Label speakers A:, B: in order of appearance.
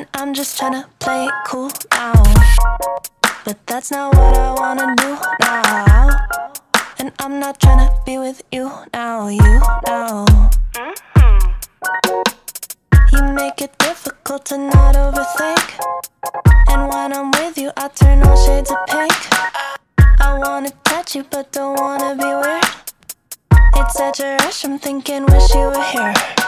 A: And I'm just trying to play it cool now. But that's not what I wanna do now. And I'm not trying to be with you now, you now. You make it difficult to not overthink. And when I'm with you, I turn all shades of pink. I wanna touch you, but don't wanna be weird. It's such a rush, I'm thinking, wish you were here.